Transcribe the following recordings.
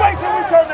Wait till we turn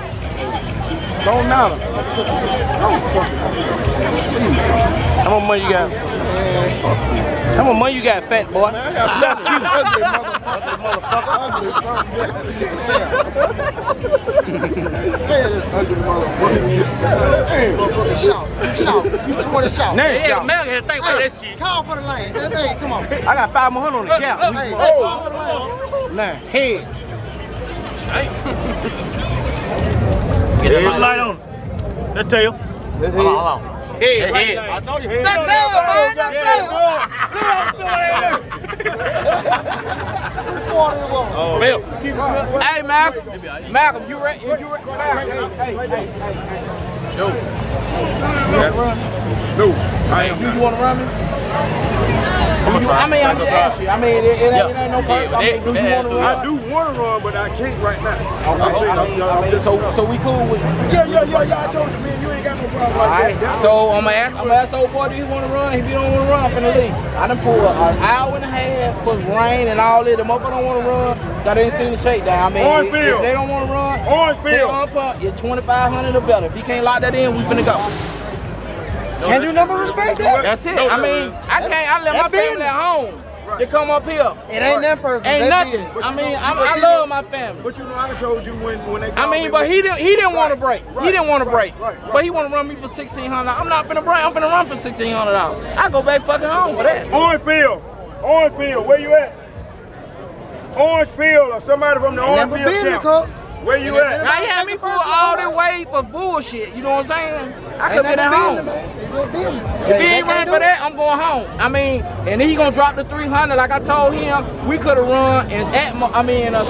Don't matter. How much money you got? How much money you got, fat boy? Shout, shout. You 20 shout. Next Yeah, shot. man, I think about that shit. Call for the lane. That thing, come on. I got five more hundred on the gap. Hey, call for the lane. nah, head. There's light on. That tail. That's Hold on, hold on. Head. Hey, I told you head. That tail, man, that Water in the water. Bill. Hey, Malcolm. Malcolm, you ready? You ready? Malcolm, hey, hey, hey, hey, hey. No. No, I ain't. You want to run me? I mean, I'm just asking you. I mean, it, it, ain't, it ain't no first. I mean, do you want to I run? do want to run, but I can't right now. Okay, saying, I I'm, mean, I'm I mean, just, so, so we cool with you? yeah, yeah, yeah, yeah. I told you, man, you ain't got no problem All like right. that. So I'm gonna ask, I'm gonna ask old boy, do you want to run? If you don't want to run, I'm finna leave. I done pulled an hour and a half for rain and all that. The motherfucker don't want to run. Got ain't seen the shakedown. I mean, Orange if, Bill. if they don't want to run, Orange tell Bill. on pump, it's uh, 2,500 or better. If you can't lock that in, we finna go. Can't do number respect that? That's it. I mean, I can't. I left my That big. family at home to come up here. It ain't that person. Ain't that nothing. I mean, know- I, I love know- my family. But you know, I told you when when they. I mean, me but he didn't. He didn't want to break. right, he didn't want to break. right, right. But he want to run me for sixteen hundred. I'm not finna break. I'm finna run for sixteen hundred dollars. I go back fucking home for that. Orange Peel, Orange Peel, where you at? Orange Peel or somebody from the Orange Never Peel camp. Where you at? Now he had me pull all the way for bullshit. You know what I'm saying? I could Ain't been at home. been, man. It's your business. If he ain't running for that, I'm going home. I mean, and he gonna drop the 300 like I told him. We could have run and at, I mean, uh,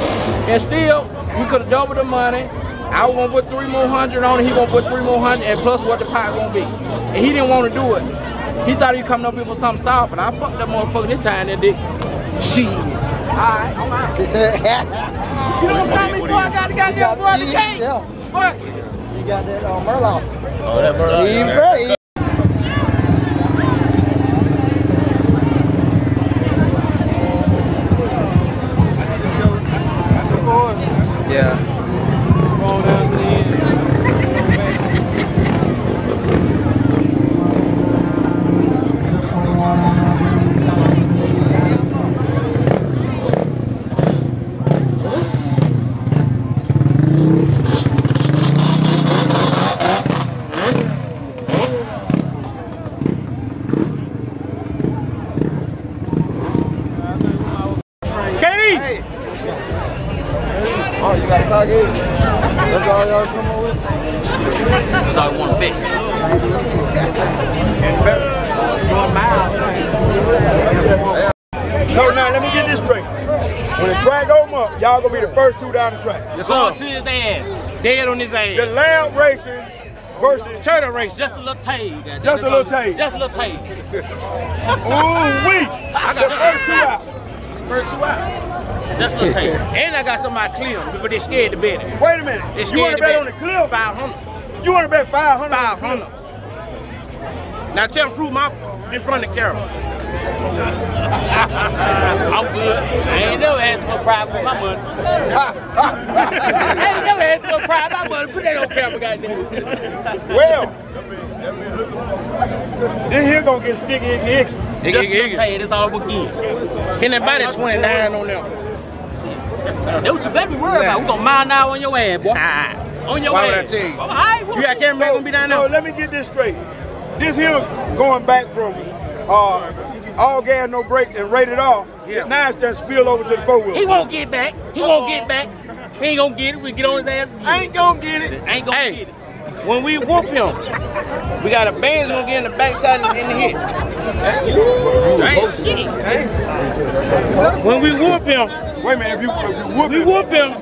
and still we could have doubled the money. I was gonna put three more hundred on it. He gonna put three more hundred and plus what the pot gonna be. And he didn't want to do it. He thought he was coming up here for something soft, but I fucked that motherfucker this time. That dick. Shit. All right, I'm out. You don't tell me, boy. I got the goddamn boy the cake. Yeah. Fuck. You got that on Merlot. Oh, that So now let me get this straight. When the track open up, y'all gonna be the first two down the track. Yes, sir. to his ass. Dead on his ass. The ass. lamb racing versus Turtle race. Just a little tail. goddamn. Just a little tail. Just a little tail. Ooh wee! I got the first two out. First two out. Just a little tail. And I got somebody clear them, but they scared to bet it. Wait a minute. They You scared wanna to bet bet on the cliff? 500. You wanna bet 500? 500. Now tell them prove my in front of the camera. I'm good. I ain't never had no problem with my money. I ain't never had no problem with my money. Put that on camera, goddamn. Well, this here gonna get sticky and icky. Just a little tail. That's all we get. Can that buy that 29 on them? That's what you better be worried about. We gonna mile now on your ass, boy. On your Why would. I tell you? All right, you got camera gonna be down So there. let me get this straight. This here going back from uh, all gas, no brakes, and rated R. Yeah. Now it's done spill over to the four wheel. He won't get back. He won't get back. He ain't gonna get it. We get on his ass. again. ain't gonna get it. Ain't gonna Hey. get it. When we whoop him, we got a band's gonna get in the backside and in the hit. When we whoop him, Wait a minute, if you, if you whoop we it, whoop him,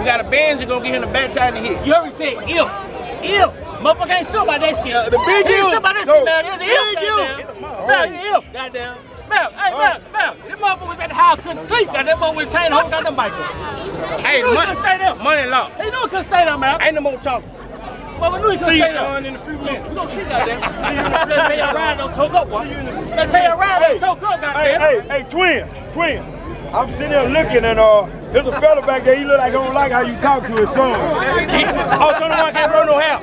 we got a band's gonna get in the backside and hit. You heard me say if. If. Motherfucker ain't sure about that shit. the big He ain't if. sure about that No, shit, man. It's big goddamn. Man, if, goddamn. Man, hey, man, man. This motherfucker was at the house, couldn't sleep. Goddamn, motherfucker was chain hold goddamn bike. Hey, He knew he couldn't stay there. money law. He knew he couldn't stay there, man. Ain't no more talking. Motherfucker knew he couldn't See you, stay there. son, in a few minutes. We gonna see, goddamn. Let's tell your ride don't choke up, boy. Let's tell your ride don't choke up, hey, goddamn. hey, hey, twin, twin. I'm sitting there looking and uh, there's a fella back there. He look like he don't like how you talk to his son. Oh, so the one can't run no hair.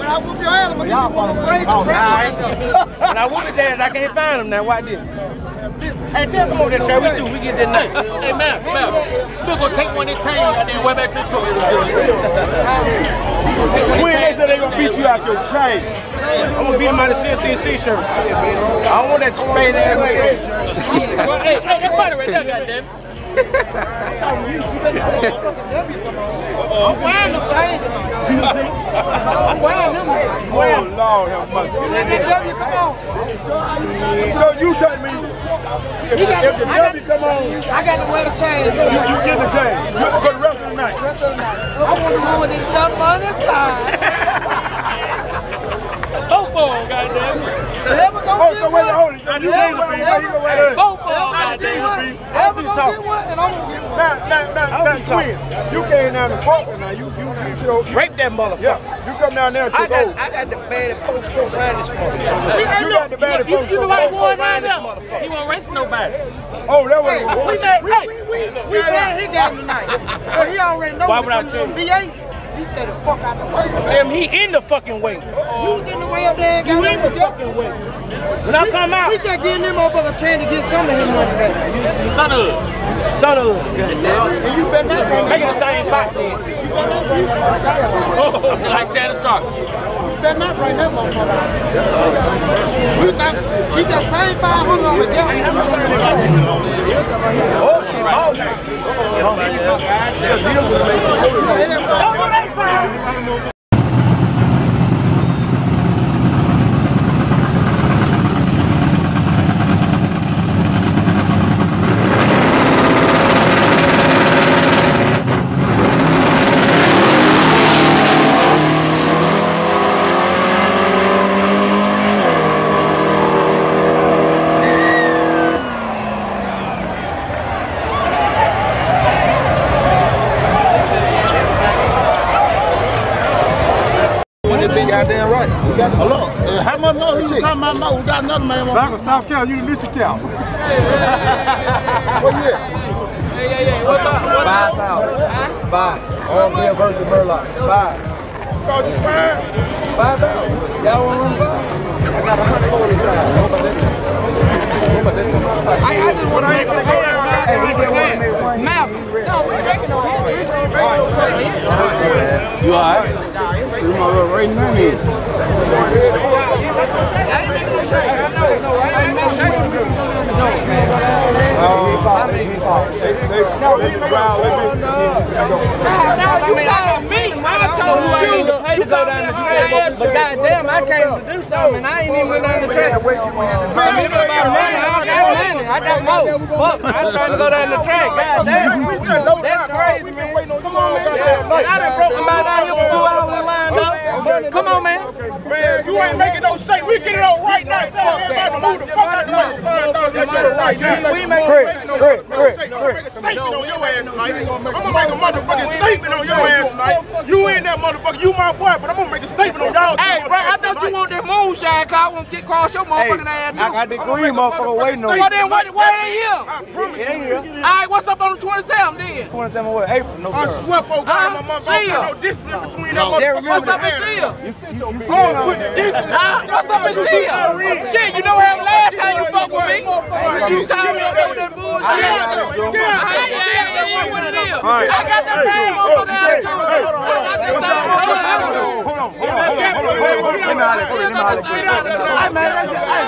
When I whoop your ass, I'm gonna give you one break. All right. When I whoop his ass, I can't find him now. Why did? Hey, tell him over there, Trey. We do. We get that night. Hey, man, man. Still gonna take one of their chains and then way back to the truck. Twin, they said they gonna beat you out your chain. I'm gonna beat him out of 17 C-shirt. I don't want that fade ass. Well, hey, hey, that body right there, goddamn. I'm wearing them chains. I'm wearing them. Oh Lord, have mercy. Let that W come on. So you tell me if, You got- if the I got- W come on, I got to wear the chains. you get the chain You- for the rest of the night. I want to run with these dumb on this side. Both of them, goddamn. Oh, so wait, hold it. You change the beat. You go right there. Both I got get Jesus. I'll gonna talking. get one, and I'm gonna get one. Now, now, now, now, twin. You came down to Faulkner now. You, you, you chill. Rape that motherfucker. Yeah, you come down there and I took over. I got the bad post stroke around this motherfucker. You got the bad You, you know why he phone. won right there? He won't race nobody. Oh, that was We made, hey, We, we, we playing his game tonight. But he already know Why when would I it comes to tell you? V8. He stay the fuck out the way. Him he in the fucking way. You was in the way up there and got him. fucking way. When I come out, We just giving them motherfucker a chance to get some of his money back. son of son of a, And you bet that right make it the same box then. Oh, like Shannon Sharpe. You bet not oh, right now, motherfucker. We got, keep that same 500 on the gap. Oh, she balled that. Goddamn right. Hello. Uh, how much more you talking about more? We got another man on. Back with stop count. You didn't miss the count. Where you at? Five thousand. Five. All Bill versus Murloc. Five. Called you five. Five thousand. Y'all want to run five? I got a hundred more this side. I, I just want to make a go down. Hey, we get one, maybe one. Now, No, we drinking over here. You all right? You my on here. Now you. I told you I the track. But goddamn, I came to do something and I ain't even down the track. It's about money. I got money. I got more. Fuck, I'm trying to go down the track. Goddamn. That's that. crazy, man. Been waiting on Come on, man. I done broke my here for two hours lined up. Come on, man. Man, you ain't making no shake. We get it on right now. Tell everybody to move the fuck out the way. Five thousand right now. We make Chris, Chris, Chris, I'm gonna make a statement on your ass tonight. I'm gonna make a motherfucking statement on your ass tonight. You ain't that motherfucker. You my boy, but I'm gonna make a statement on y'all. Hey, bro, I thought you want that moonshine, cause I want to get across your motherfucking ass, too. I got the green motherfucker waiting on Well, you. then, what, what ain't here? I promise you. All right, what's up on the 27 then? 27 what? April? No, I sir. swear, for God, Huh? my motherfucker, See ya. no discipline between that motherfucker. What's up in and Steel? You, you, you see Oh, it put the discipline. Huh? What's up Steel? Shit, you know what happened last time you fucked with me? You me up with that bullshit. Get out Yeah, there. Get yeah, out there. yeah, yeah, what it is. I got that same motherfucker attitude. I got that same motherfucker attitude. Hold on, hold on, hold on, hold on, hold on, hold on. Let me holler at you, let me holler at you. Hey, man, let's get, hey,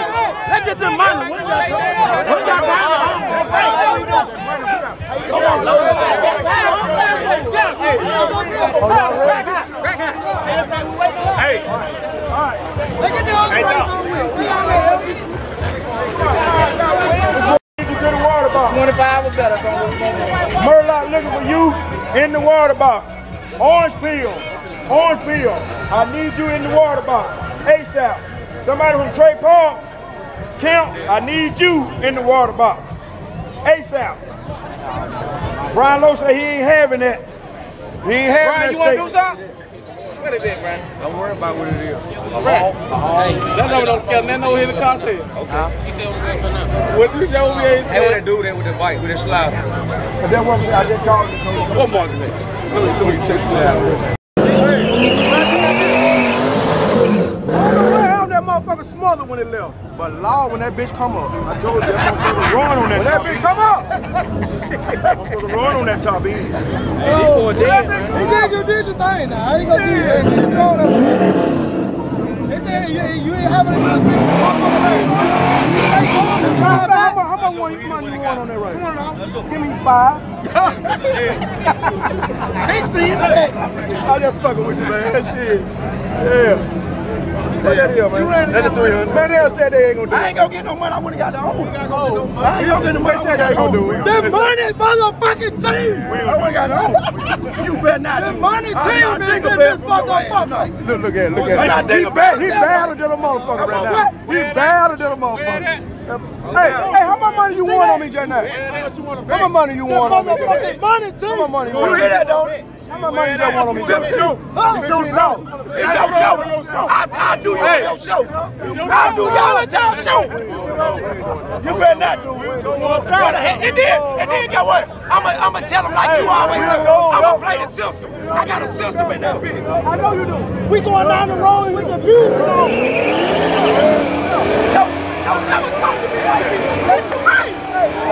let's get some money. What y'all doing? What y'all Hey, Look at the other Hey, race dog. on wheel. We out here. take you to the water box. 25 or better. so what we gonna do? Murloc looking for you in the water box. Orange peel, orange peel. I need you in the water box. ASAP. Somebody from Trey Park, Kemp, I need you in the water box. ASAP. Brian Lowe said he ain't having that. He ain't having Brian, that you want to do something? What it been, Brian? Don't worry about what it is. That number don't scare. That number hit the cocktail. Okay. What you show me? Hey, what they do that with the bike, with the slider. That's what I'm saying. I just called you. One more thing. Let me, let me check this out. How that motherfucker smothered when it left. But Lord, when that bitch come up. I told you that motherfucker run on that When that top. bitch come up. Motherfucker run on that top end. Oh, dead, you did your did your thing now. I ain't gonna do that. You know that. It ain't- You, you ain't having a good. How much, money you want on that right? Two hundred dollars. Give me five. I ain't still that. I just fucking with you, man. Shit. Yeah. What that is, man? That's the 300. Man, they said they ain't gonna do I ain't gonna get no money. I would've got the owner. I ain't gonna get the money. They said they ain't gonna do it. The money motherfucking team. I would've got the owner. You better not The money team not is in this from your ass. motherfucker. Look, look at it, look at I'm it. He thinking bad, bad. he badder than a motherfucker right now. He badder than a motherfucker. Hey, hey, how much money you want on me just now? How much money you The want on me? motherfucking money team. How much money you You want? hear that, don't you? How much money you want on me? It's your show. It's your show. I, I do y'all your show. I do y'all at y'all show. You better not do it. What the heck? And then, and then get what? I'm gonna I'm tell them like you always say. I'm gonna play the system. I got a system in that bitch. I know you do. We going down the road with the view. Don't, don't never talk to me like this. Listen, hey.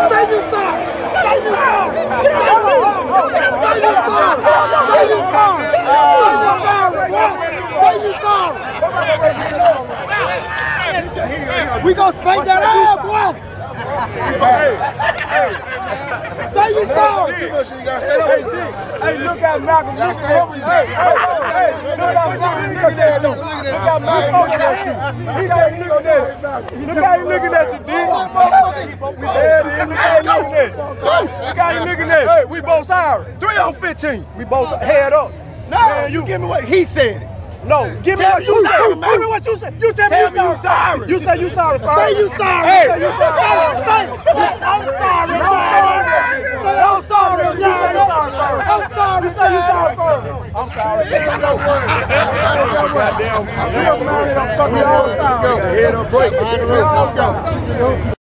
Say you sorry. Say you sorry. Say you sorry. Say you sorry. Say you sorry. Say you sorry. We gonna spank that ass, boy. Say you sorry. Hey, look at Malcolm. Look at you. Hey, hey, hey, look at Malcolm. Look at you. Look at Malcolm. Look at you. He said he looking at you. Look how he looking at you, D. There it is. Look how he looking at you. Look how he looking at Hey, you. we both sorry. Three on 15. We both head up. No, you give me what he said. No, give me Tell what you you sorry, Give me what you said. You tell me Tell you me you sorry. sorry. You say you sorry. Say you sorry. Hey, Say you sorry. Say, say, I'm sorry. No, sorry. Say, I'm sorry. You say you sorry first. I'm sorry. You say you sorry first. I'm sorry. Goddamn. We all sorry. Head up break. Let's go.